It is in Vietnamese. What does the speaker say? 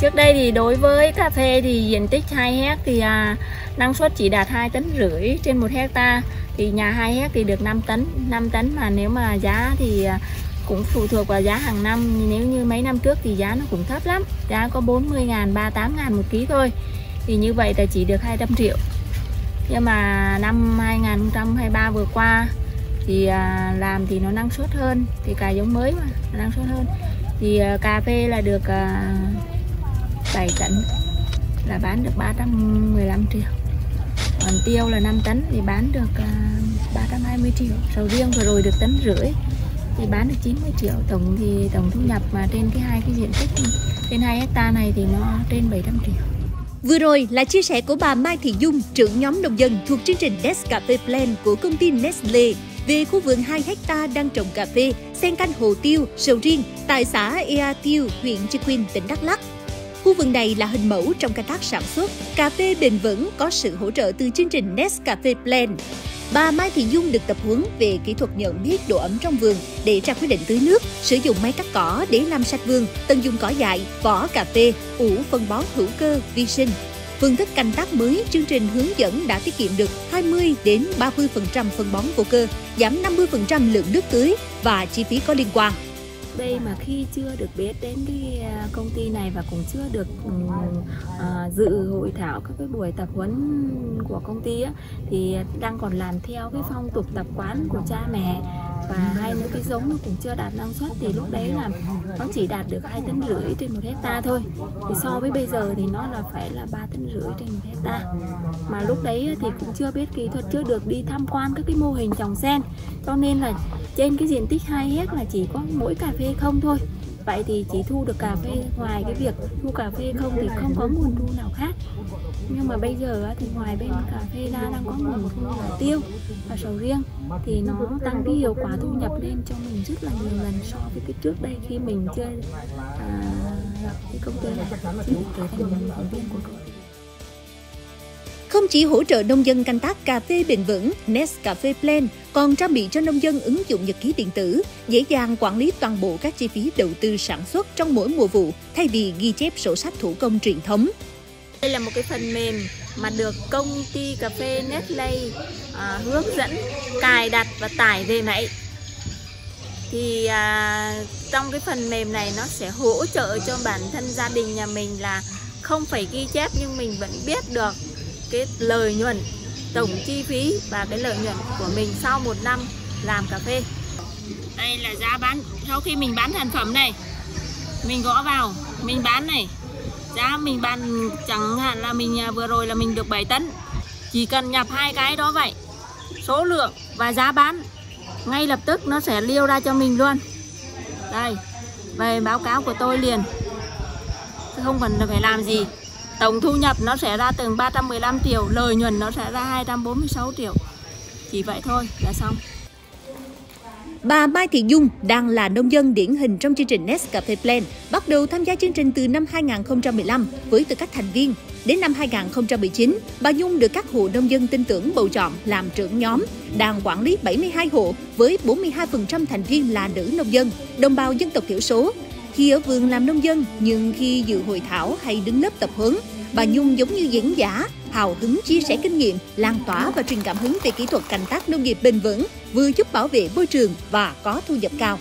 Trước đây thì đối với cà phê thì diện tích 2 hecta thì à, năng suất chỉ đạt 2 tấn rưỡi trên 1 hecta. Thì nhà 2 hecta thì được 5 tấn 5 tấn mà nếu mà giá thì à, cũng phụ thuộc vào giá hàng năm. Nếu như mấy năm trước thì giá nó cũng thấp lắm giá có 40 ngàn 38 ngàn một ký thôi. Thì như vậy là chỉ được 200 triệu. Nhưng mà năm 2023 vừa qua thì à, làm thì nó năng suất hơn thì cà giống mới mà năng suất hơn. Thì à, cà phê là được à, 7 tấn là bán được 315 triệu. Còn tiêu là 5 tấn thì bán được à, 320 triệu. Sầu riêng vừa rồi được tấn rưỡi thì bán được 90 triệu. Tổng thì tổng thu nhập mà trên cái hai cái diện tích trên 2 hecta này thì nó trên 700 triệu. Vừa rồi là chia sẻ của bà Mai Thị Dung, trưởng nhóm nông dân thuộc chương trình Nescafe Plan của công ty Nestle về khu vườn 2 hecta đang trồng cà phê, xen canh hồ tiêu, sầu riêng tại xã Ea Tiêu, huyện Chư Quynh, tỉnh Đắk Lắk. Khu vườn này là hình mẫu trong canh tác sản xuất cà phê bền vững có sự hỗ trợ từ chương trình Nescafe Plan. Bà Mai Thị Dung được tập huấn về kỹ thuật nhận biết độ ẩm trong vườn để ra quyết định tưới nước, sử dụng máy cắt cỏ để làm sạch vườn, tận dụng cỏ dại, vỏ cà phê, ủ phân bón hữu cơ, vi sinh. Phương thức canh tác mới chương trình hướng dẫn đã tiết kiệm được 20 đến 30% phân bón vô cơ, giảm 50% lượng nước tưới và chi phí có liên quan đây mà khi chưa được biết đến cái à, công ty này và cũng chưa được uh, dự hội thảo các cái buổi tập huấn của công ty á, thì đang còn làm theo cái phong tục tập quán của cha mẹ và hai nữa cái giống nó cũng chưa đạt năng suất thì lúc đấy là nó chỉ đạt được hai tấn rưỡi trên một hecta thôi. Thì so với bây giờ thì nó là phải là ba tấn rưỡi trên một hecta. Mà lúc đấy thì cũng chưa biết kỹ thuật, chưa được đi tham quan các cái mô hình trồng sen. Cho nên là trên cái diện tích 2 hecta là chỉ có mỗi cà phê không thôi vậy thì chỉ thu được cà phê ngoài cái việc thu cà phê không thì không có nguồn thu nào khác. Nhưng mà bây giờ thì ngoài bên cà phê ra đang có nguồn thu là tiêu và sầu riêng thì nó tăng cái hiệu quả thu nhập lên cho mình rất là nhiều lần so với cái trước đây khi mình chưa à, gặp cái công ty này. Chưa trở thành một thành viên của công ty không chỉ hỗ trợ nông dân canh tác cà phê bền vững, Nescafe Plan còn trang bị cho nông dân ứng dụng nhật ký điện tử, dễ dàng quản lý toàn bộ các chi phí đầu tư sản xuất trong mỗi mùa vụ thay vì ghi chép sổ sách thủ công truyền thống. Đây là một cái phần mềm mà được công ty cà phê Nestle à, hướng dẫn cài đặt và tải về máy. Thì à, trong cái phần mềm này nó sẽ hỗ trợ cho bản thân gia đình nhà mình là không phải ghi chép nhưng mình vẫn biết được cái lợi nhuận, tổng chi phí và cái lợi nhuận của mình sau một năm làm cà phê. Đây là giá bán sau khi mình bán sản phẩm này, mình gõ vào, mình bán này giá mình bán chẳng hạn là mình à, vừa rồi là mình được 7 tấn. Chỉ cần nhập hai cái đó vậy số lượng và giá bán ngay lập tức nó sẽ liêu ra cho mình luôn. Đây về báo cáo của tôi liền không cần phải làm gì tổng thu nhập nó sẽ ra từng 315 triệu lợi nhuận nó sẽ ra 246 triệu chỉ vậy thôi là xong Bà Mai Thị Dung đang là nông dân điển hình trong chương trình Nescafe Plan, bắt đầu tham gia chương trình từ năm 2015 với tư cách thành viên. Đến năm 2019, bà Dung được các hộ nông dân tin tưởng bầu chọn làm trưởng nhóm, đang quản lý 72 hộ với 42% thành viên là nữ nông dân, đồng bào dân tộc thiểu số. Khi ở vườn làm nông dân, nhưng khi dự hội thảo hay đứng lớp tập huấn, bà Nhung giống như diễn giả, hào hứng chia sẻ kinh nghiệm, lan tỏa và truyền cảm hứng về kỹ thuật canh tác nông nghiệp bền vững, vừa giúp bảo vệ môi trường và có thu nhập cao.